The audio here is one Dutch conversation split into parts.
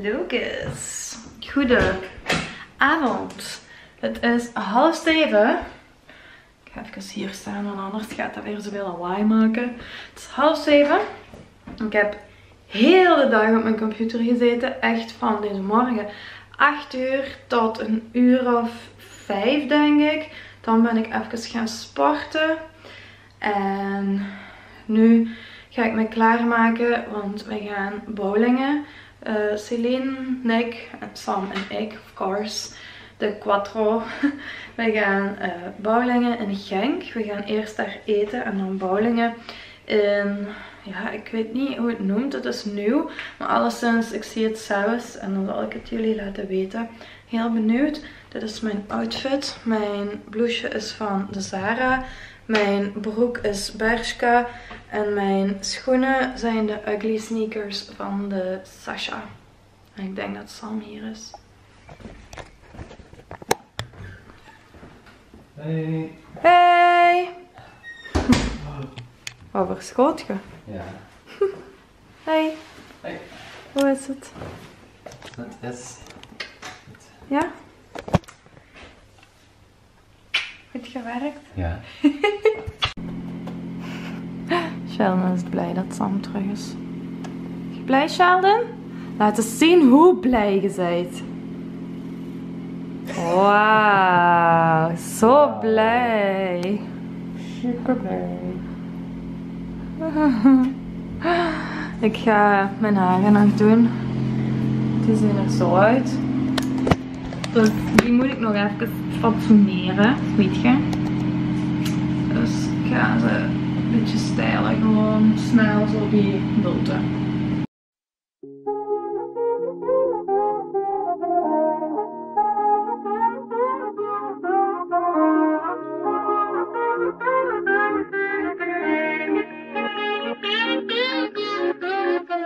Lucas. Goedenavond. Het is half zeven. Ik ga even hier staan, want anders gaat dat weer zoveel lawaai maken. Het is half zeven. Ik heb heel de dag op mijn computer gezeten. Echt van deze morgen 8 uur tot een uur of 5 denk ik. Dan ben ik even gaan sporten. En nu ga ik me klaarmaken, want we gaan bowlingen. Uh, Celine, Nick, Sam en ik, of course. De quattro. We gaan uh, bowlingen in Genk. We gaan eerst daar eten en dan bowlingen in... Ja, ik weet niet hoe het noemt. Het is nieuw. Maar alleszins, ik zie het zelfs. En dan zal ik het jullie laten weten. Heel benieuwd. Dit is mijn outfit. Mijn blouseje is van de Zara. Mijn broek is Bershka. En mijn schoenen zijn de ugly sneakers van de Sasha. En ik denk dat Sam hier is. Hey. Hey! Wat verschoot je? Ja. Hey. Hey. Hoe is het? Het is... Ja? Goed gewerkt? Ja. Sheldon is blij dat Sam terug is. Je blij, Sheldon? Laat eens zien hoe blij je bent. Wauw, zo blij. Super blij. Ik ga mijn haren nog doen. Die zien er zo uit. Dus die moet ik nog even fatsoeneren, weet je. Dus ik ga ze een beetje stijlen, gewoon snel zo die bulten.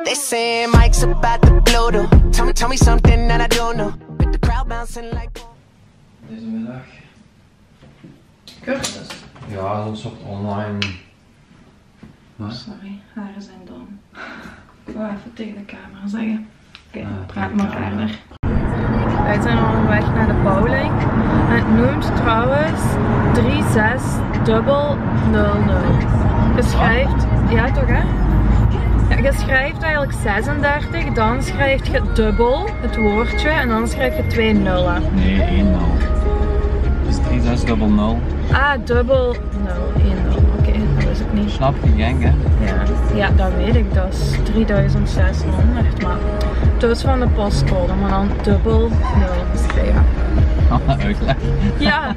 They Mike's about to blow though. Tell me, tell me something that I don't know. With the crowd bouncing like. Deze middag. Cursus. Ja, zo'n soort online. Wat? Sorry, haren zijn dom. Ik wou even tegen de camera zeggen. Oké, Ah, praat maar verder. Wij zijn onderweg naar de bowling. En het noemt trouwens 3600. Je schrijft, ja toch hè? Ja, je schrijft eigenlijk 36, dan schrijf je dubbel, het woordje, en dan schrijf je twee nullen. Nee, 1 0. Dus 3600. Ah, dubbel 0, 1 0. Oké, dat wist ik niet. Snap je, gang hè? Ja, ja, dat weet ik. Dat is 3600. Maar het is van de postcode, maar dan dubbel 0 geschreven. Alle uitleg. Ja.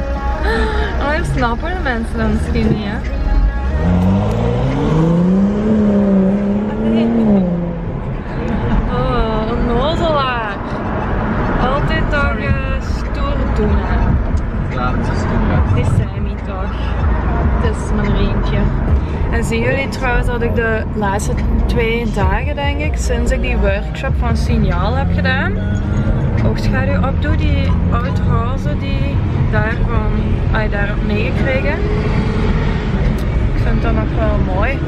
Anders snappen de mensen dat misschien niet, hè? Oh, onnozelaar. Altijd toch eh, stoer doen, hè? Goed. Het is Sammy toch. Het is mijn eentje. En zien jullie trouwens dat ik de laatste twee dagen denk ik, sinds ik die workshop van Signaal heb gedaan, oogschaduw opdoe, die roze die daarvan, ah, daarop meegekregen. Ik vind dat nog wel mooi.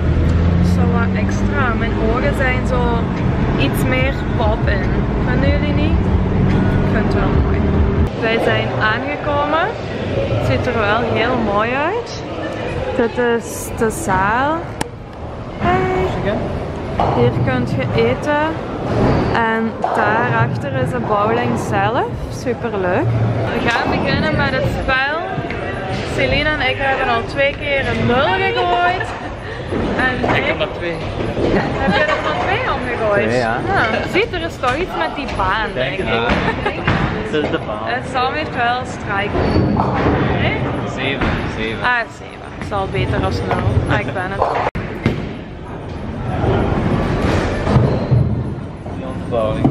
Zo wat extra. Mijn ogen zijn zo iets meer pop in. Wij zijn aangekomen. Het ziet er wel heel mooi uit. Dit is de zaal. Hier kunt je eten. En daarachter is de bowling zelf. Super leuk. We gaan beginnen met het spel. Celine en ik hebben al twee keer een nul gegooid. En ik, maar twee. heb je er maar twee omgegooid? Twee, ja. Ziet, er is toch iets met die baan, denk ik. Dit is de baan. En Sam heeft wel strijk. Nee? 7, 7. Ah, 7. Ik zal beter als 0. Ah, ik ben het. Die ontbouwing.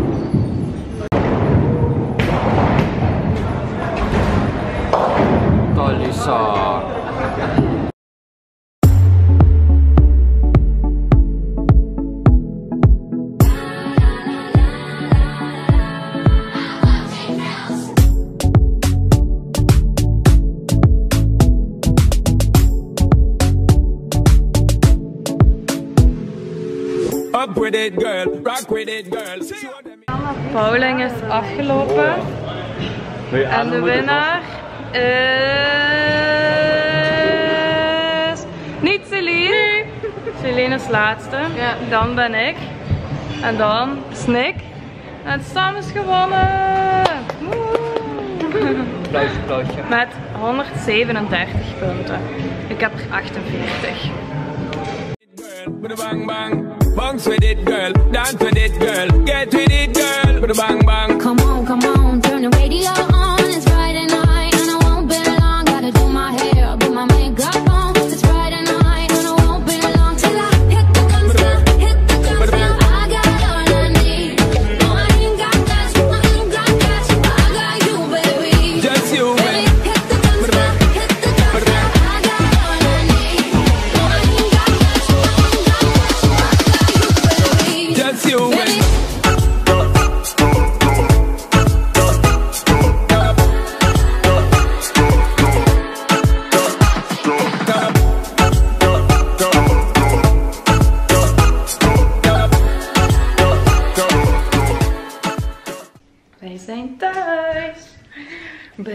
Talisa. With it, girl. Rock with it, girl. Bowling is afgelopen. En aan de winnaar is... Niet Celine. Celine is laatste. Ja. Dan ben ik. En dan Snik. En Sam is gewonnen. Woe. Applausje, applausje. Met 137 punten. Ik heb er 48. With a bang bang, bounce with it, girl. Dance with it, girl. Get with it, girl. Bang bang. Come on, come on, turn the radio on.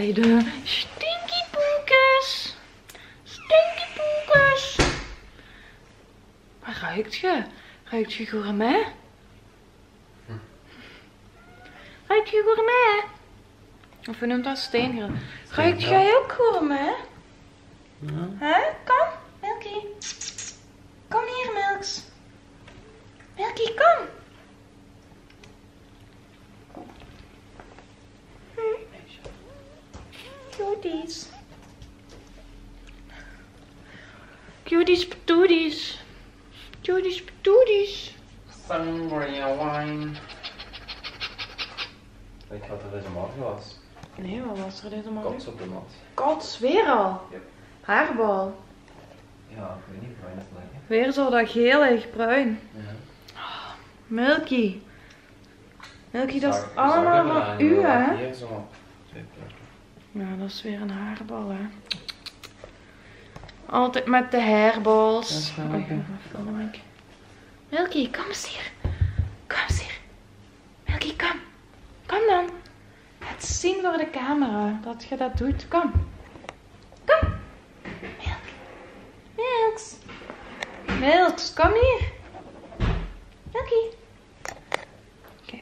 Bij de Stinky Poekes. Stinky Poekes. Waar ruikt je? Ruikt je gourmet? Ruikt je gourmet? Of je noemt dat steengel. Ruikt jij ook gourmet? Hè? Kom, Milky. Kom hier, Milks. Milky, kom. Cuties. Cuties patooties. Cuties patooties. Sangria wine. Weet je wat er deze morgen was? Nee, wat was er deze morgen? Kots op de mat. Kots, weer al. Yep. Haarbal. Ja, ik weet niet, bruin is lekker. Weer zo dat gelig bruin. Ja. Milky. Milky, dat is allemaal van u, hè? Hier zo. Zeker. Ja, dat is weer een haarbal, hè. Altijd met de hairballs. Dat is wel film ik. Milky, kom eens hier. Kom eens hier. Milky, kom. Kom dan. Laat zien voor de camera dat je dat doet. Kom. Kom. Milk. Milks. Milks, kom hier. Milky. Oké,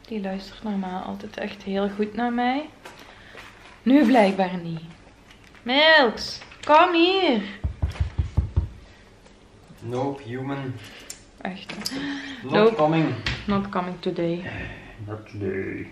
die luistert normaal altijd echt heel goed naar mij. Nu blijkbaar niet. Milks, kom hier. Nope, human. Echt, Not Nope. coming. not coming today. Not today.